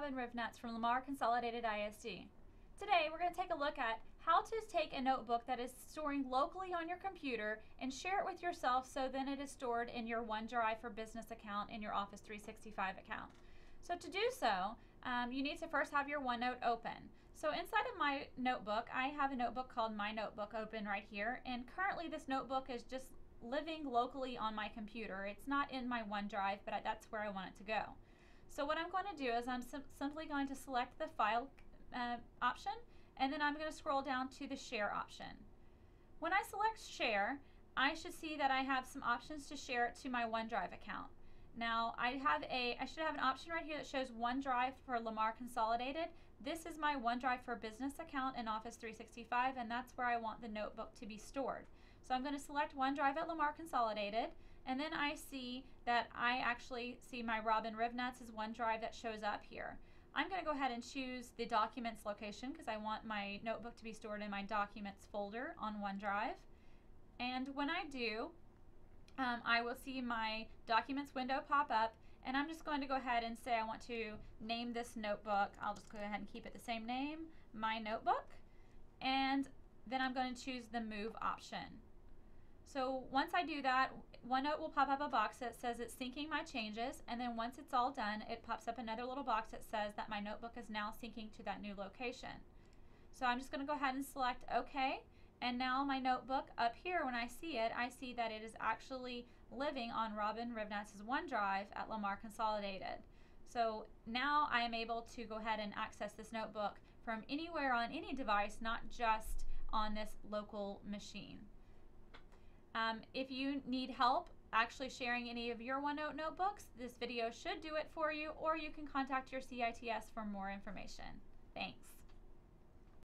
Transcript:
Robin Rivnetz from Lamar Consolidated ISD. Today we're going to take a look at how to take a notebook that is storing locally on your computer and share it with yourself so then it is stored in your OneDrive for Business account in your Office 365 account. So to do so, um, you need to first have your OneNote open. So inside of my notebook, I have a notebook called My Notebook open right here, and currently this notebook is just living locally on my computer. It's not in my OneDrive, but that's where I want it to go. So what I'm going to do is I'm sim simply going to select the File uh, option, and then I'm going to scroll down to the Share option. When I select Share, I should see that I have some options to share it to my OneDrive account. Now I have a, I should have an option right here that shows OneDrive for Lamar Consolidated. This is my OneDrive for Business account in Office 365 and that's where I want the notebook to be stored. So I'm going to select OneDrive at Lamar Consolidated and then I see that I actually see my Robin Rivnetz's OneDrive that shows up here. I'm going to go ahead and choose the Documents location because I want my notebook to be stored in my Documents folder on OneDrive. And when I do, um, I will see my documents window pop up and I'm just going to go ahead and say I want to name this notebook. I'll just go ahead and keep it the same name, my notebook, and then I'm going to choose the move option. So once I do that, OneNote will pop up a box that says it's syncing my changes and then once it's all done, it pops up another little box that says that my notebook is now syncing to that new location. So I'm just going to go ahead and select OK and now my notebook up here, when I see it, I see that it is actually living on Robin Rivnetz's OneDrive at Lamar Consolidated. So now I am able to go ahead and access this notebook from anywhere on any device, not just on this local machine. Um, if you need help actually sharing any of your OneNote notebooks, this video should do it for you, or you can contact your CITS for more information. Thanks.